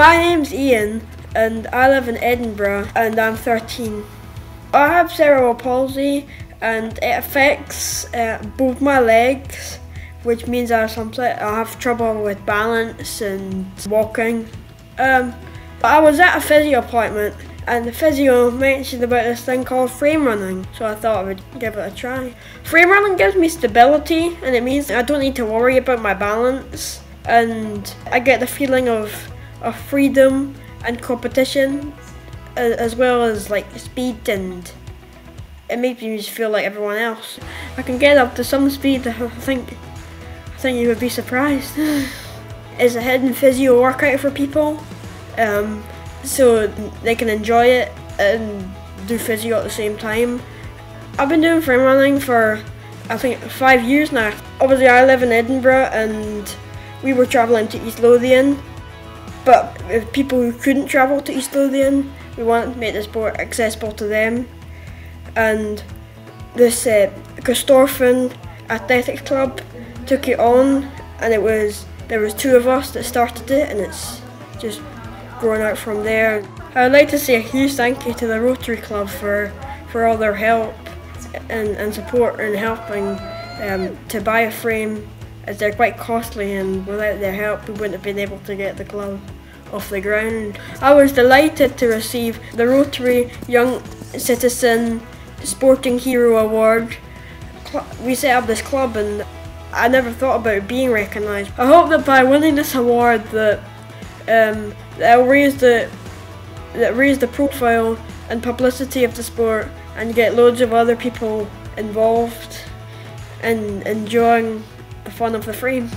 My name's Ian, and I live in Edinburgh, and I'm 13. I have cerebral palsy, and it affects uh, both my legs, which means I sometimes I have trouble with balance and walking. Um, I was at a physio appointment, and the physio mentioned about this thing called frame running, so I thought I would give it a try. Frame running gives me stability, and it means I don't need to worry about my balance, and I get the feeling of, of freedom and competition, as well as like speed and it makes me just feel like everyone else. I can get up to some speed. I think, I think you would be surprised. it's a hidden physio workout for people, um, so they can enjoy it and do physio at the same time. I've been doing frame running for I think five years now. Obviously, I live in Edinburgh and we were travelling to East Lothian, but people who couldn't travel to East Lothian, we wanted to make the sport accessible to them and this uh, Athletics Club took it on, and it was there was two of us that started it, and it's just grown out from there. I'd like to say a huge thank you to the Rotary Club for for all their help and, and support in helping um, to buy a frame as they're quite costly and without their help we wouldn't have been able to get the club off the ground. I was delighted to receive the Rotary Young Citizen Sporting Hero Award. We set up this club and I never thought about being recognised. I hope that by winning this award that um, that'll raise the that raise the profile and publicity of the sport and get loads of other people involved and enjoying the fun of the frame.